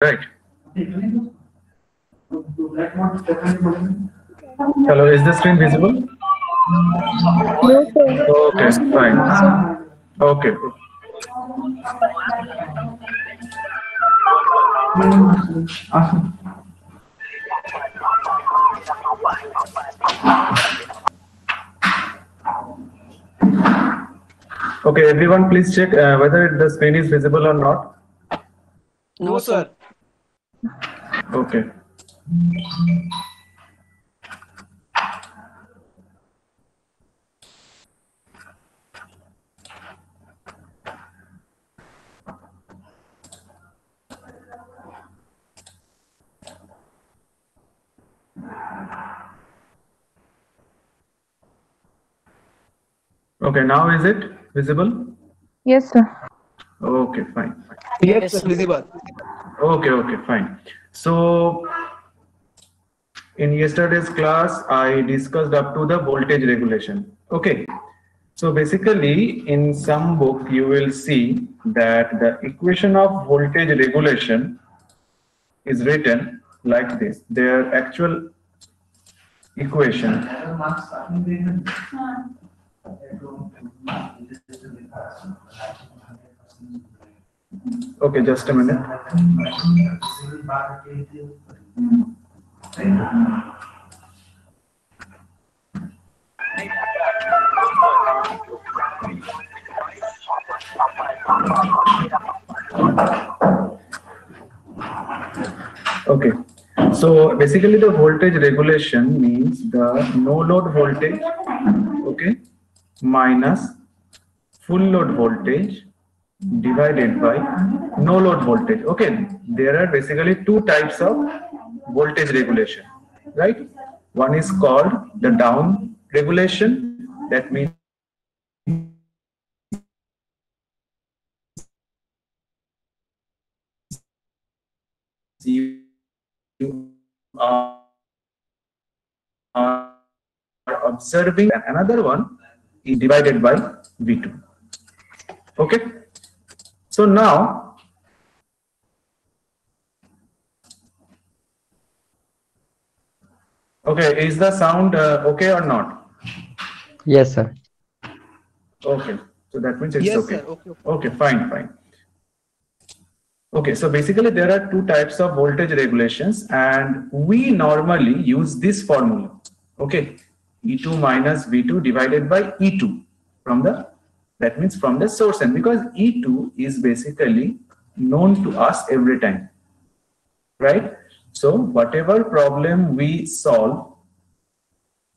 Right. Hello, is the screen visible? No, sir. Okay, fine. Okay. Okay, everyone please check uh, whether the screen is visible or not. No, sir. Okay. Okay, now is it visible? Yes, sir. Okay, fine. fine. Yes, sir. Visible. Okay, okay, fine. So in yesterday's class, I discussed up to the voltage regulation. Okay. So basically in some book, you will see that the equation of voltage regulation is written like this. Their actual equation. Okay, just a minute. Okay. So basically the voltage regulation means the no load voltage, okay, minus full load voltage divided by no load voltage. Okay, there are basically two types of voltage regulation, right? One is called the down regulation. That means you are observing another one is divided by V2. Okay. So now, okay, is the sound uh, okay or not? Yes, sir. Okay, so that means it's Yes, okay. sir. Okay. Okay, fine, fine. Okay, so basically there are two types of voltage regulations and we normally use this formula. Okay, E2 minus V2 divided by E2 from the, that means from the source end because E2 is basically known to us every time, right? So whatever problem we solve,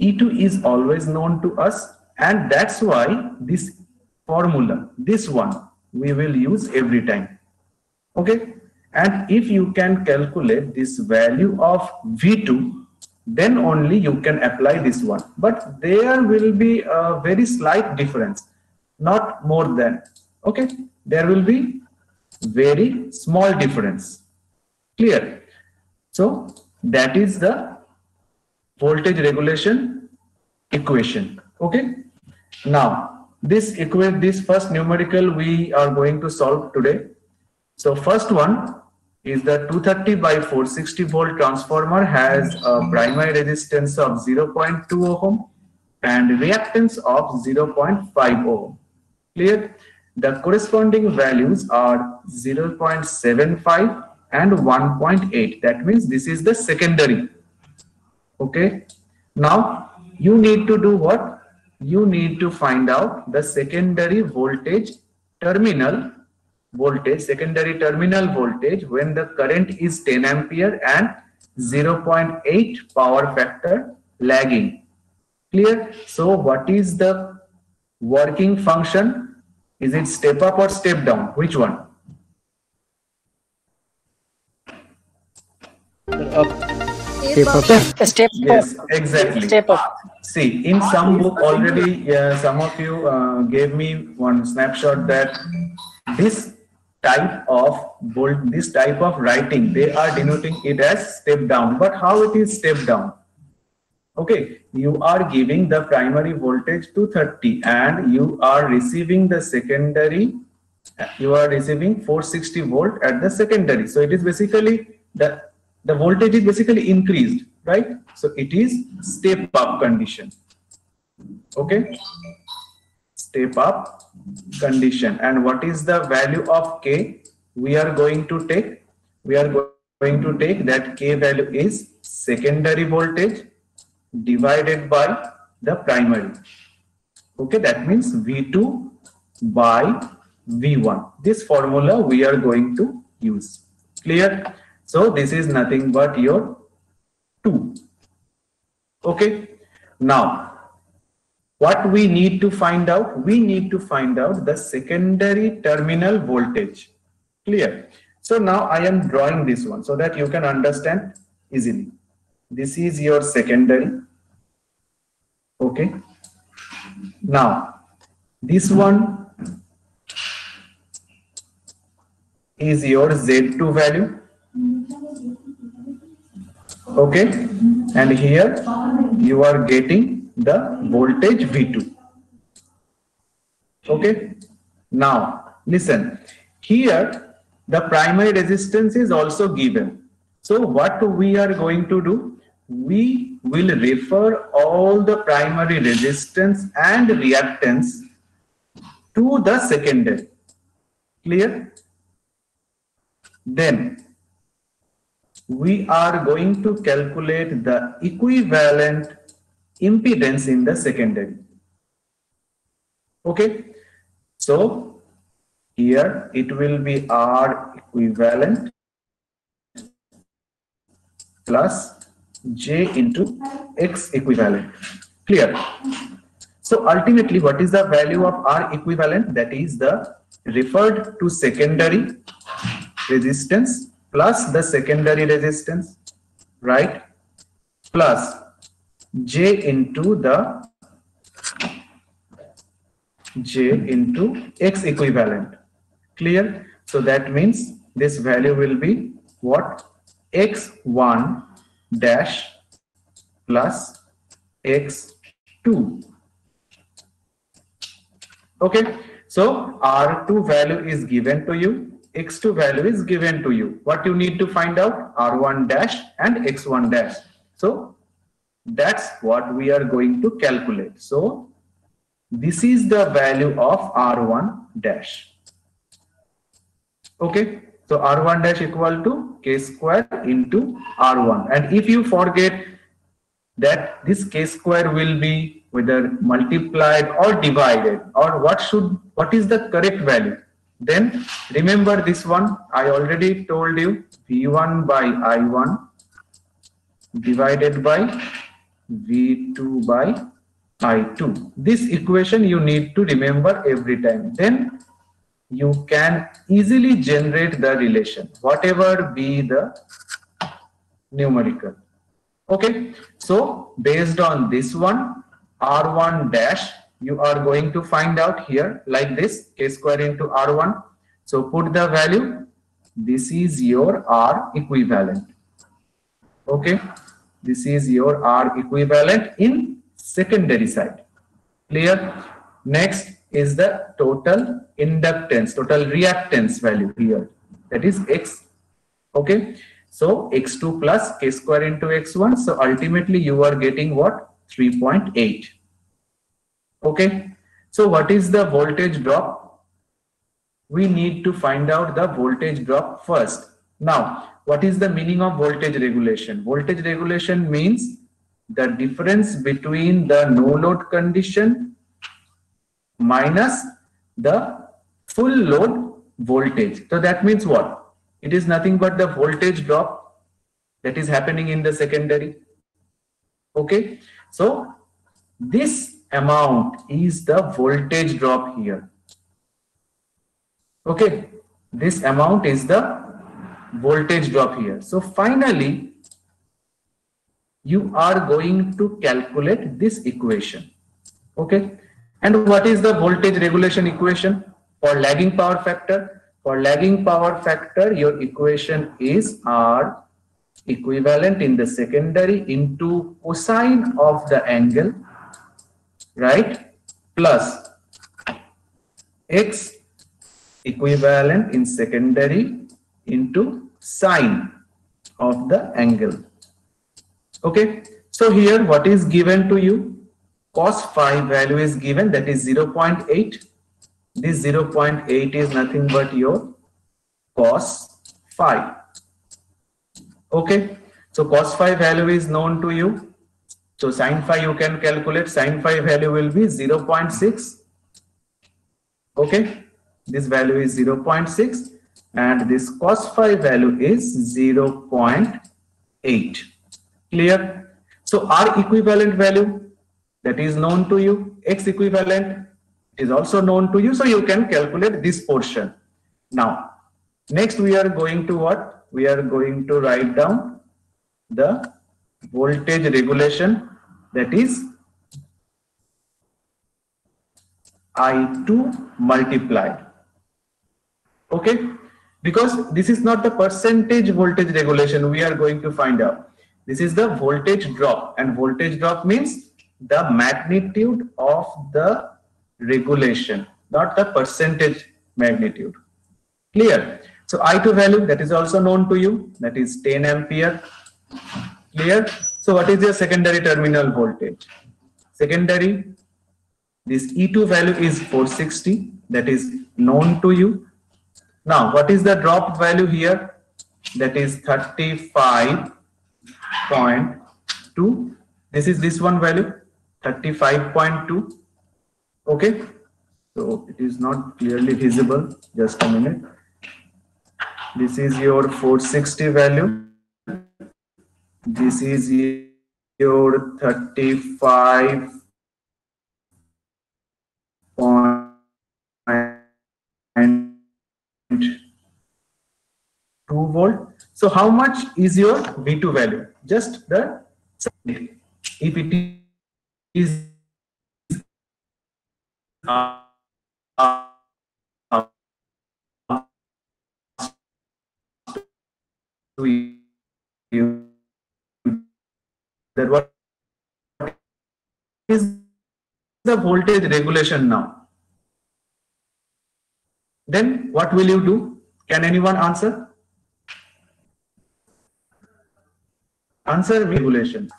E2 is always known to us and that's why this formula, this one, we will use every time okay? And if you can calculate this value of v2 then only you can apply this one. But there will be a very slight difference not more than okay there will be very small difference. Clear? So that is the voltage regulation equation okay? Now this equate this first numerical we are going to solve today. So first one is the 230 by 460 volt transformer has a primary resistance of 0.2 ohm and reactance of 0.5 ohm. Clear? The corresponding values are 0.75 and 1.8. That means this is the secondary. Okay. Now you need to do what? You need to find out the secondary voltage terminal voltage, secondary terminal voltage when the current is 10 ampere and 0.8 power factor lagging. Clear? So what is the working function? Is it step up or step down? Which one? Up. Step up. Step Yes, up. exactly. Step up. See, in some book already, uh, some of you uh, gave me one snapshot that this type of volt, this type of writing, they are denoting it as step down. But how it is step down? Okay, you are giving the primary voltage to 30 and you are receiving the secondary you are receiving 460 volt at the secondary. So it is basically the the voltage is basically increased right? So it is step up condition. Okay? Step up condition. And what is the value of k? We are going to take we are going to take that k value is secondary voltage divided by the primary. Okay that means v2 by v1 this formula we are going to use. Clear? So this is nothing but your 2 okay? Now what we need to find out we need to find out the secondary terminal voltage. Clear? So now i am drawing this one so that you can understand easily this is your secondary. Okay. Now this one is your z2 value. Okay. And here you are getting the voltage v2 okay. Now listen. Here the primary resistance is also given. So what we are going to do we will refer all the primary resistance and reactance to the secondary. Clear? Then we are going to calculate the equivalent impedance in the secondary. Okay, so here it will be R equivalent plus J into X equivalent. Clear? So ultimately, what is the value of R equivalent? That is the referred to secondary resistance plus the secondary resistance, right? Plus J into the J into X equivalent. Clear? So that means this value will be what? X1 dash plus X2. Okay. So R2 value is given to you x2 value is given to you. What you need to find out r1 dash and x1 dash. So that's what we are going to calculate. So this is the value of r1 dash. Okay. So r1 dash equal to k square into r1. And if you forget that this k square will be whether multiplied or divided or what should what is the correct value then remember this one, I already told you V1 by I1 divided by V2 by I2. This equation you need to remember every time. Then you can easily generate the relation, whatever be the numerical. Okay, so based on this one, R1 dash you are going to find out here like this k square into r1 so put the value this is your r equivalent. Okay? This is your r equivalent in secondary side. Clear? Next is the total inductance total reactance value here that is x okay so x2 plus k square into x1 so ultimately you are getting what 3.8 Okay. So what is the voltage drop? We need to find out the voltage drop first. Now, what is the meaning of voltage regulation? Voltage regulation means the difference between the no load condition minus the full load voltage. So that means what? It is nothing but the voltage drop that is happening in the secondary. Okay. So this amount is the voltage drop here. Okay, this amount is the voltage drop here. So finally, you are going to calculate this equation. Okay, and what is the voltage regulation equation for lagging power factor? For lagging power factor, your equation is R equivalent in the secondary into cosine of the angle right plus x equivalent in secondary into sine of the angle. Okay, so here what is given to you? Cos phi value is given that is 0.8. This 0.8 is nothing but your cos phi. Okay, so cos phi value is known to you. So sin phi you can calculate. Sin phi value will be 0.6. Okay, this value is 0.6 and this cos phi value is 0.8. Clear? So R equivalent value that is known to you, X equivalent is also known to you. So you can calculate this portion. Now, next we are going to what? We are going to write down the voltage regulation that is I2 multiplied. Okay, because this is not the percentage voltage regulation we are going to find out. This is the voltage drop and voltage drop means the magnitude of the regulation, not the percentage magnitude. Clear? So I2 value that is also known to you that is 10 ampere. Clear? So what is your secondary terminal voltage? Secondary, this E2 value is 460 that is known to you. Now what is the drop value here? That is 35.2. This is this one value 35.2. Okay. So it is not clearly visible. Just a minute. This is your 460 value this is your 35 point two volt. So how much is your V2 value? Just the it is that what is the voltage regulation now. Then what will you do? Can anyone answer? Answer regulation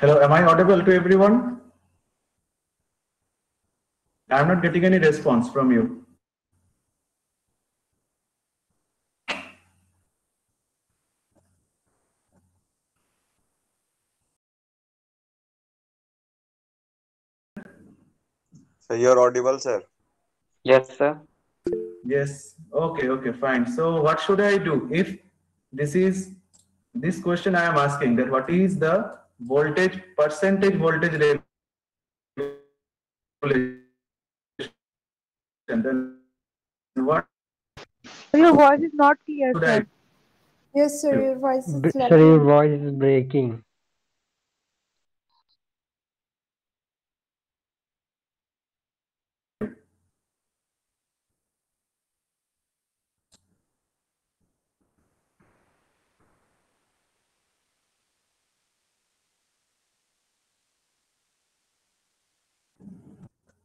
hello am i audible to everyone I'm not getting any response from you. So you're audible, sir. Yes, sir. Yes. Okay. Okay. Fine. So what should I do if this is this question I am asking that what is the voltage percentage voltage regulation? Then what Your voice is not clear, sir. Yes, sir, your voice is B- Sir, your voice is breaking.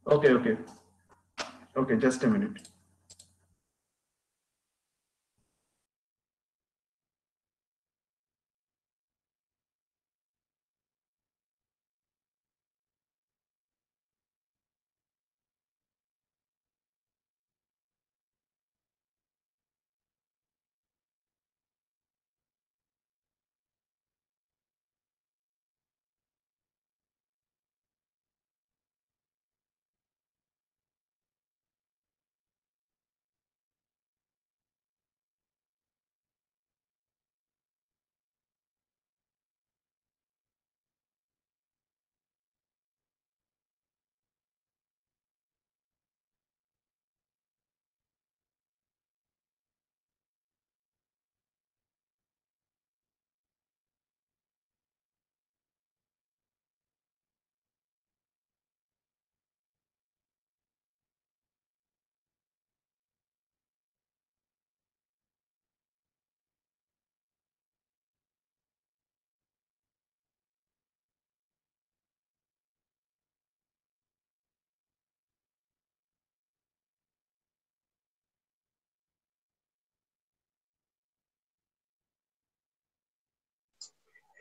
Okay. Okay. Okay. Just a minute.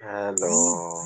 Hello.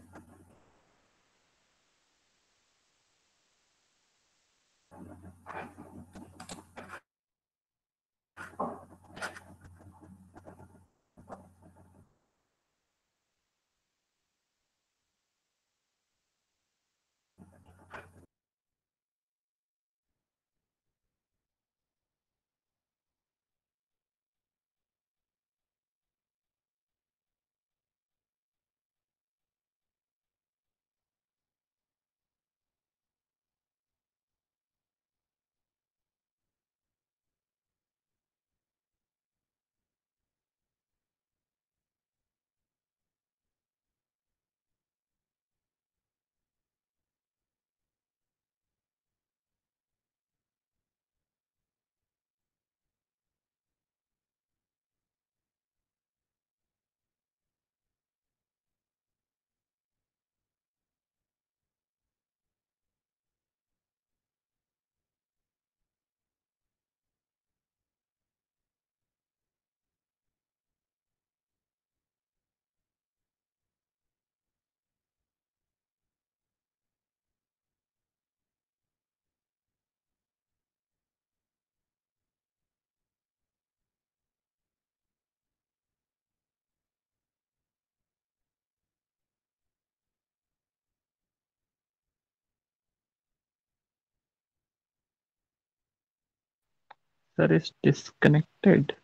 Sir is disconnected.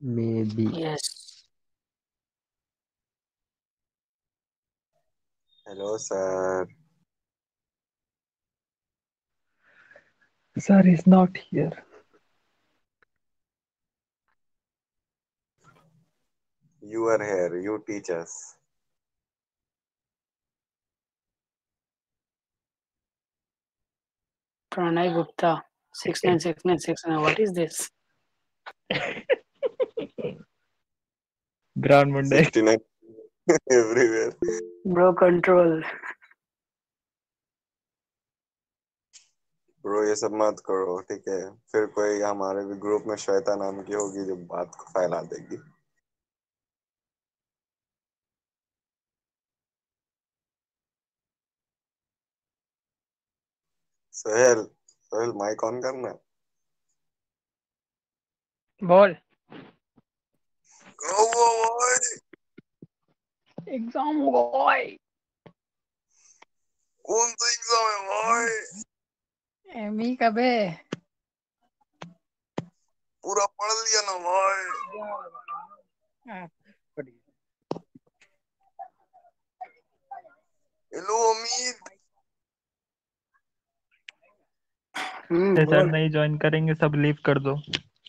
Maybe. Yes. Hello, sir. Sir is not here. You are here. You teach us. Pranay Gupta, 696969. What is this? Brown Monday. 69 everywhere. Bro, control. Bro ये सब मत करो ठीक है फिर कोई हमारे भी ग्रुप में श्वेता नाम की होगी जो बात को फैला देगी सोहेल सोहेल माइक ऑन करना। बोल। Go boy! एग्ज़ाम होगा भाई कौन सा एग्ज़ाम है भाई? एमी कबे पूरा पढ़ लिया ना भाई। हाँ, हेलो अमित सर बोल। नहीं ज्वाइन करेंगे सब लीव कर दो।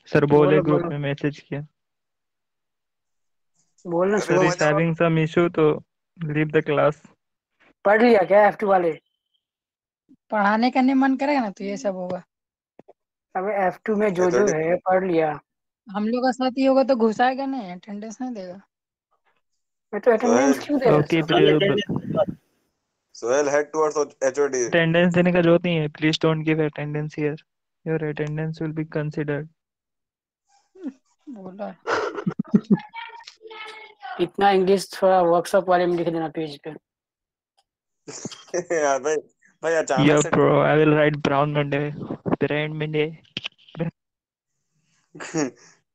सर बोले बोलो, ग्रुप बोलो। में मैसेज किया। बोल ना अरे sir is having some issue तो लीव द क्लास पढ़ लिया क्या एफ़ वाले? पढ़ाने का नहीं मन करेगा ना तो ये सब होगा। अबे एफ़ में जो जो है पढ़ लिया। हम लोग का साथ ही होगा तो घुसाएगा नहीं अटेंडेंस नहीं देगा। मैं तो अटेंडेंस क्यों दे रहा ओके है Sohail, head towards HOD. Attendance देने का ज़रूरत नहीं है. Please don't give attendance here. Your attendance will be considered. बोला इतना इंग्लिश थोड़ा वर्कशॉप वाले में लिख देना पेज पे यार भाई भाई अचानक या bro I will write brown Monday brand Monday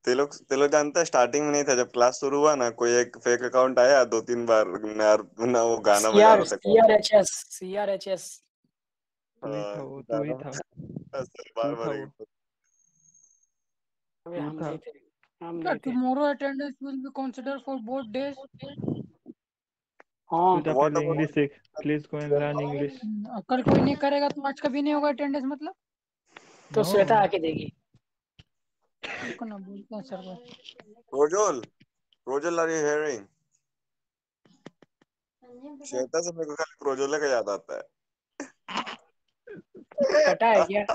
ते लोग ते लोग जानते हैं स्टार्टिंग में नहीं था जब क्लास शुरू हुआ ना कोई एक फेक अकाउंट आया दो तीन बार ना ना वो गाना बजा रहा था। सीआरएचएस सीआरएचएस वही हाँ, था वो तो ही था। बार बार था एक वो। अबे तू हम था। नहीं थे हम क्या नहीं थे। tomorrow attendance will be considered for both days? हाँ। बेटा What English please go and learn English hmm, कल कोई नहीं करेगा तो आज कभी नहीं होगा अटेंडेंस मतलब? तो श्वेता आके देगी। रुको ना बोलते हैं सर को रोजोल रोजोल आर यू हियरिंग श्वेता से मेरे को खाली रोजोले का याद आता है कटा है क्या